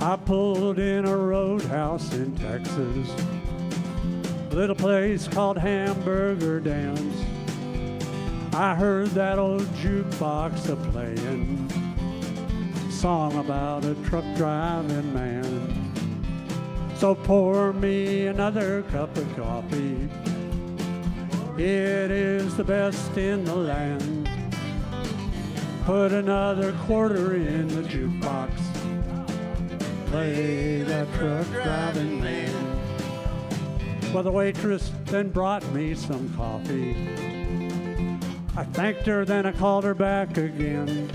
I pulled in a roadhouse in Texas, a little place called Hamburger Stand. I heard that old jukebox a playing, song about a truck driving man. So pour me another cup of coffee. It is the best in the land. Put another quarter in the jukebox. That truck driving man. Well, the waitress then brought me some coffee. I thanked her, then I called her back again.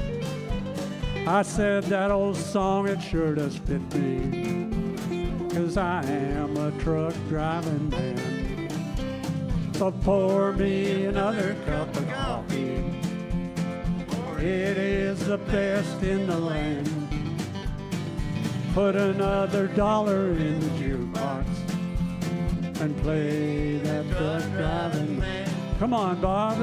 I said that old song, it sure does fit me. Cause I am a truck driving man. So pour me another cup of coffee. It is the best in the land. Put another dollar in the jukebox and play that truck driving man. Come on, Bob.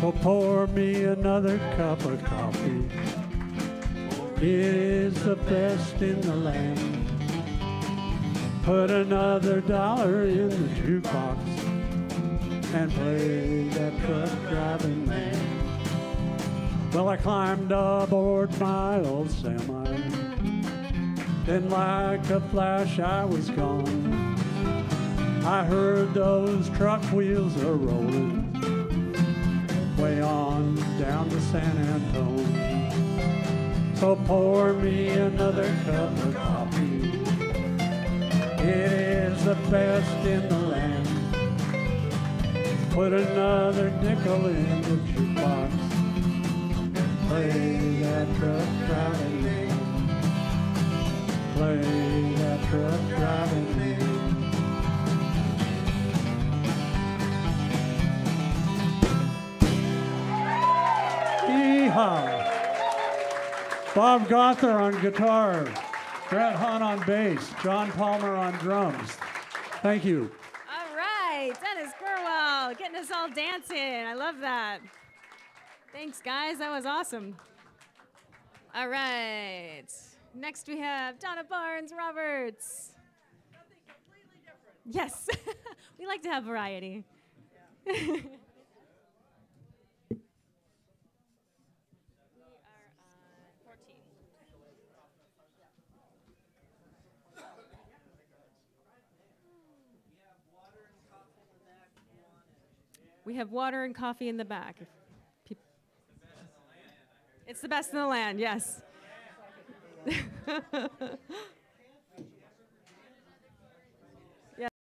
So pour me another cup of coffee. It is the best in the land. Put another dollar in the jukebox and play that truck driving man. Well, I climbed aboard my old semi. Then, like a flash, I was gone. I heard those truck wheels are rolling way on down to San Antone. So pour me another cup of coffee. It is the best in the land. Put another nickel in the jukebox. Play that truck driving man. Play that truck driving. Bob Gother on guitar, Brett Hahn on bass, John Palmer on drums. Thank you. All right, Dennis Gurwell getting us all dancing. I love that. Thanks, guys. That was awesome. All right. Next we have Donna Barnes Roberts. Yes, we like to have variety. We have water and coffee in the back. It's the best in the land, yes.